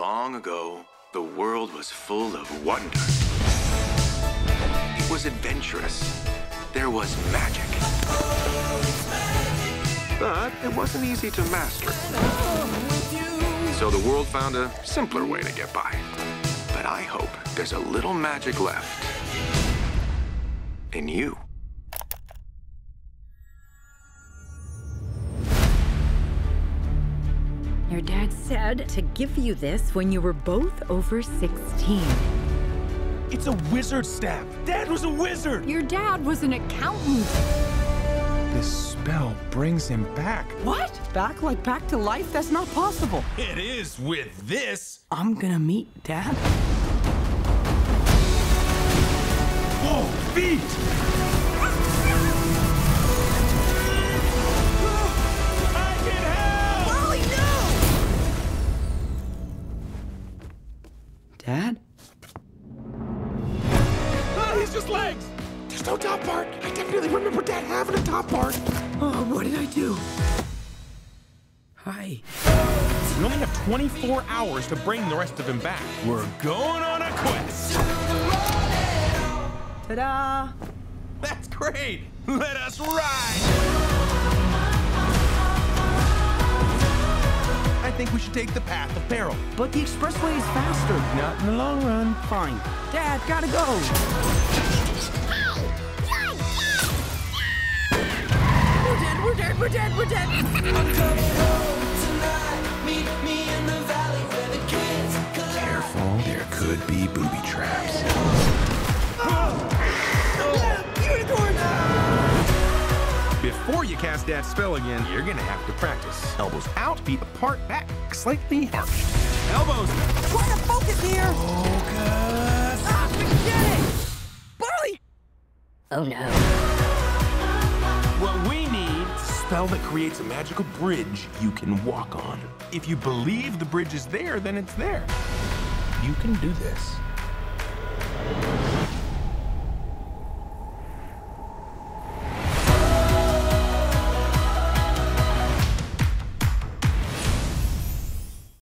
Long ago, the world was full of wonder. It was adventurous. There was magic. But it wasn't easy to master. So the world found a simpler way to get by. But I hope there's a little magic left in you. Your dad said to give you this when you were both over 16. It's a wizard staff. Dad was a wizard. Your dad was an accountant. This spell brings him back. What? Back like back to life? That's not possible. It is with this. I'm gonna meet Dad. Whoa, feet! Dad? Ah, he's just legs. There's no top part. I definitely remember Dad having a top part. Oh, what did I do? Hi. We only have 24 hours to bring the rest of him back. We're going on a quest. Ta-da! That's great. Let us ride. Think we should take the path of peril. But the expressway is faster. Not in the long run. Fine. Dad, gotta go. We're dead, we're dead, we're dead, we're dead. Careful, there could be booby traps. You cast that spell again, you're gonna have to practice. Elbows out, feet apart, back slightly arched. Elbows. Trying to focus here. Focus. Ah, forget it. Barley! Oh no. What we need is a spell that creates a magical bridge you can walk on. If you believe the bridge is there, then it's there. You can do this.